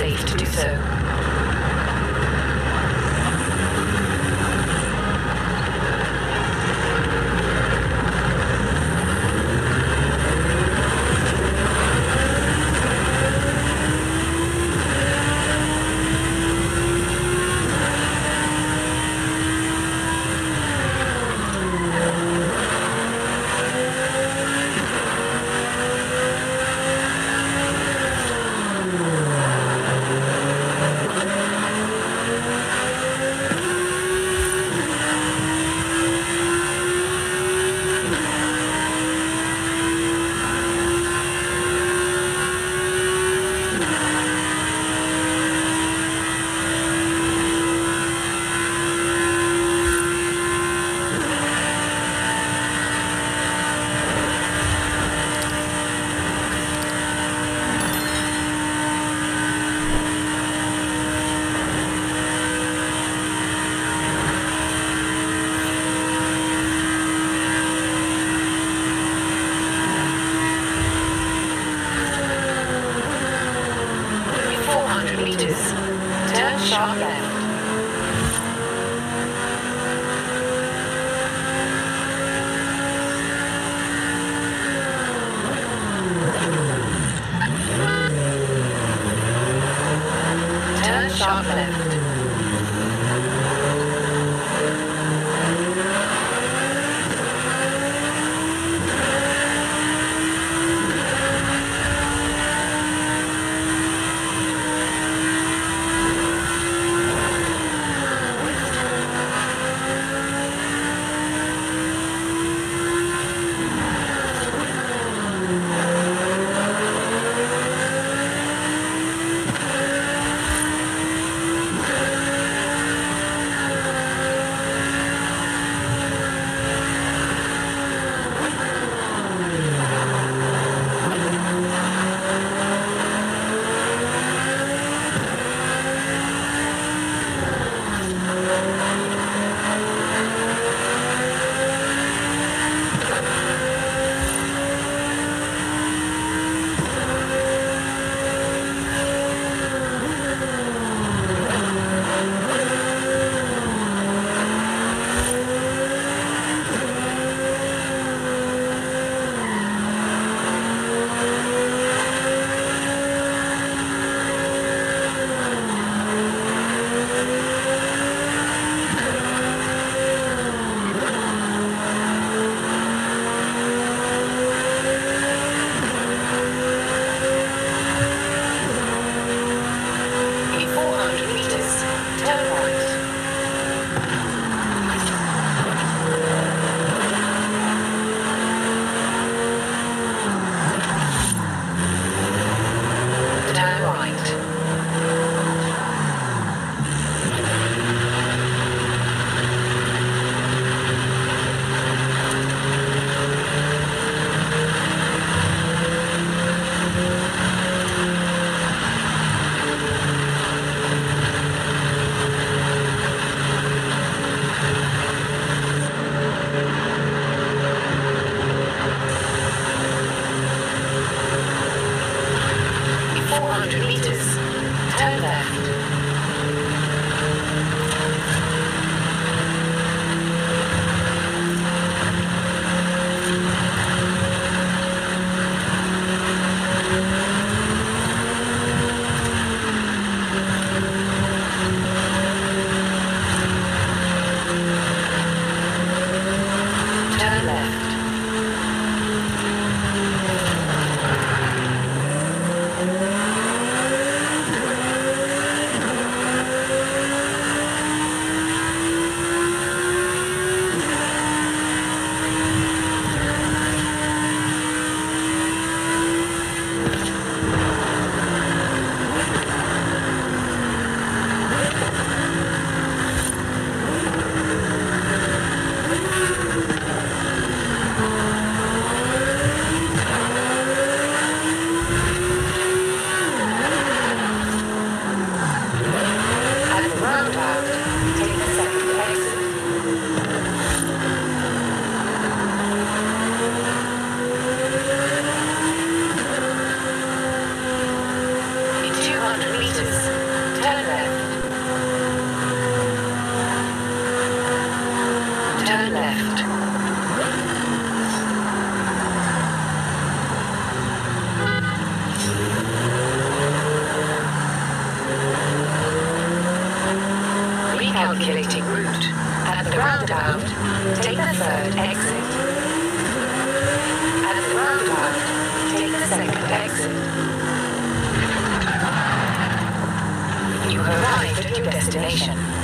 safe to do so. Meters, turn sharp left. Turn sharp left. 200 meters. Destination.